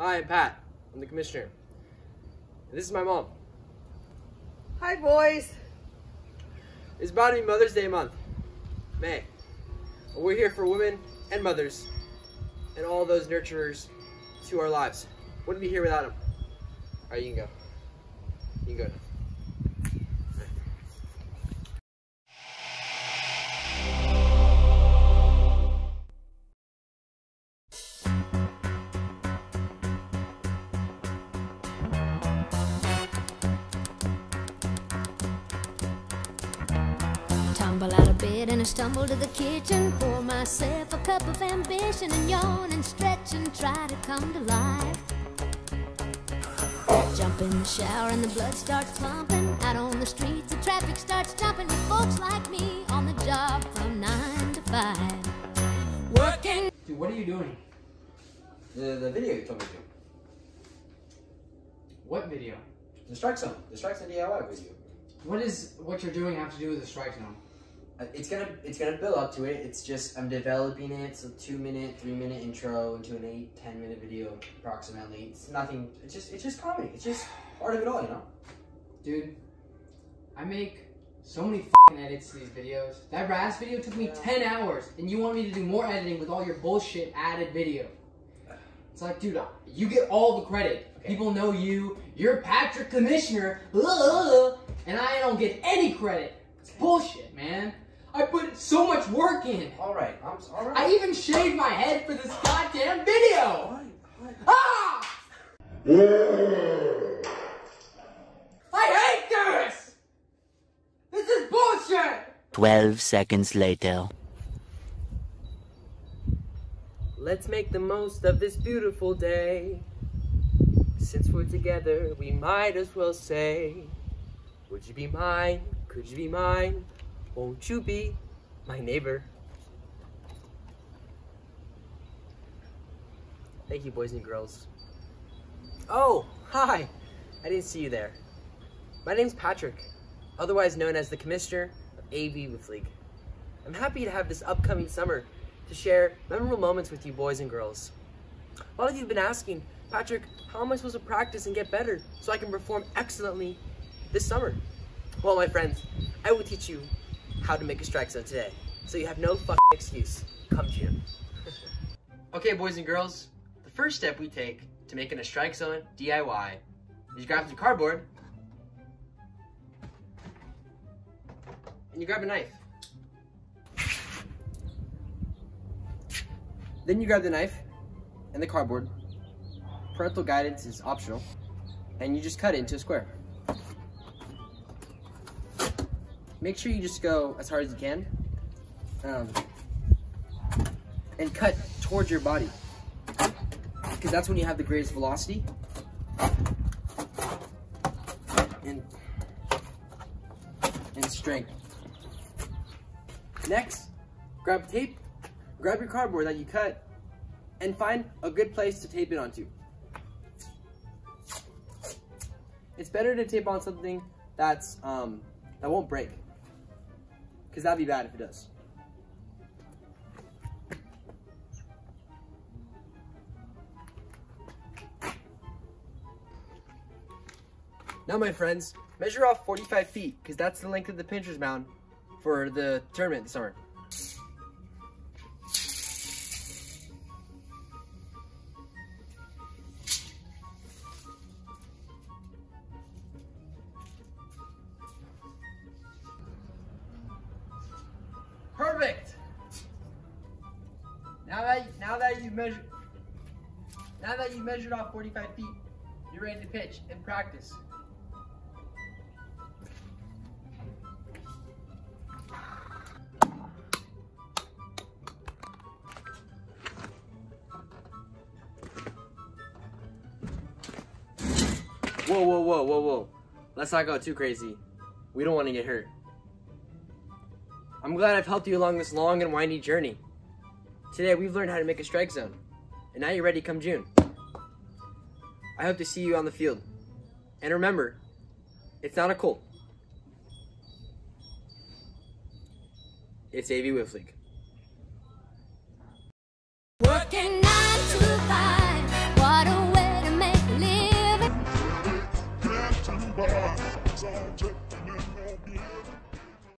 Hi, I'm Pat. I'm the commissioner. This is my mom. Hi, boys. It's about to be Mother's Day month, May. We're here for women and mothers and all those nurturers to our lives. Wouldn't be here without them. All right, you can go. You can go. Tumble out of bed and I stumble to the kitchen. Pour myself a cup of ambition and yawn and stretch and try to come to life. Jump in the shower and the blood starts pumping. Out on the streets, the traffic starts jumping with folks like me on the job from nine to five. Working. Dude, what are you doing? The, the video you told me to. What video? The Strike Zone. The Strike Zone DIY video. What is what you're doing have to do with the strike zone? Uh, It's gonna it's gonna build up to it. It's just I'm developing it. So two minute, three minute intro into an eight, ten minute video approximately. It's nothing. It's just it's just comedy. It's just part of it all, you know. Dude, I make so many edits to these videos. That Raz video took me 10 hours, and you want me to do more editing with all your bullshit added video. It's like, dude, you get all the credit. Okay. People know you. You're Patrick Commissioner, and I don't get any credit. It's bullshit, man. I put so much work in. All right. I'm s- all right. I even shaved my head for this goddamn video. Ah! I hate this! This is bullshit! 12 seconds later. Let's make the most of this beautiful day. Since we're together, we might as well say, Would you be mine? Could you be mine? Won't you be my neighbor? Thank you, boys and girls. Oh, hi! I didn't see you there. My name's Patrick, otherwise known as the Commissioner of AV League. I'm happy to have this upcoming summer to share memorable moments with you boys and girls. A lot of you have been asking, Patrick, how am I supposed to practice and get better so I can perform excellently this summer? Well, my friends, I will teach you how to make a strike zone today, so you have no fucking excuse come June. okay, boys and girls, the first step we take to making a strike zone DIY is you grab some cardboard and you grab a knife. Then you grab the knife and the cardboard. Parental guidance is optional. And you just cut it into a square. Make sure you just go as hard as you can. Um, and cut towards your body. Because that's when you have the greatest velocity. And, and strength. Next, grab tape grab your cardboard that you cut and find a good place to tape it onto. It's better to tape on something that's um, that won't break, because that'd be bad if it does. Now, my friends, measure off 45 feet, because that's the length of the pitcher's mound for the tournament this summer. Now that now that you measured now that you measured off 45 feet, you're ready to pitch and practice. Whoa, whoa, whoa, whoa, whoa. Let's not go too crazy. We don't want to get hurt. I'm glad I've helped you along this long and windy journey. Today we've learned how to make a strike zone, and now you're ready come June. I hope to see you on the field. And remember, it's not a cold. It's AV League. Working